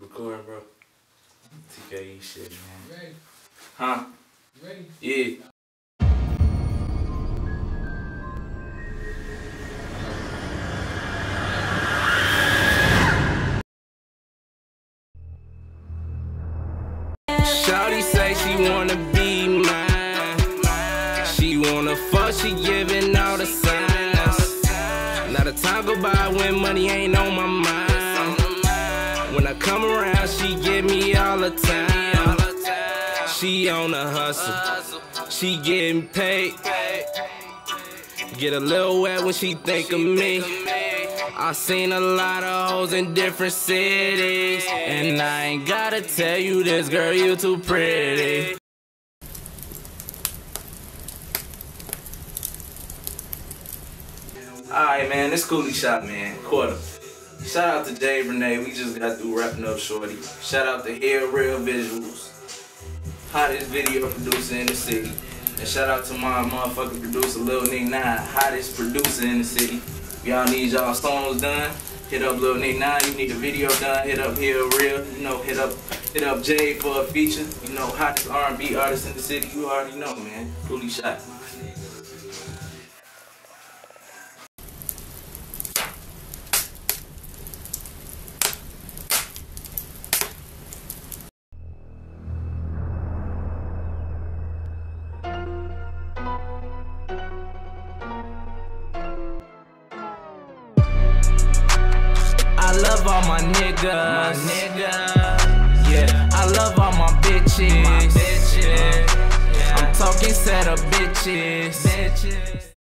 Recording, bro. TKE shit, man. Ready? Huh? You ready? Yeah. Shawty say she wanna be mine. She wanna fuck, she giving all the signs. Not a time go by when money ain't on my mind. Come around, she give me all the time. She on the hustle, she getting paid. Get a little wet when she think of me. I seen a lot of hoes in different cities. And I ain't gotta tell you this, girl, you too pretty. Alright, man, this Cooley shot, man. Quarter. Shout out to Jay Renee. We just got through wrapping up Shorty. Shout out to Here Real Visuals. Hottest video producer in the city. And shout out to my motherfucking producer, Lil Nick 9. Hottest producer in the city. If y'all need y'all songs done, hit up Lil Nick 9. You need a video done, hit up Here Real. You know, hit up hit up Jay for a feature. You know, hottest R&B artist in the city. You already know, man. Cooley shot. Love all my niggas. My niggas. Yeah, I love all my bitches. My bitches. Uh, I'm talking set of bitches. bitches.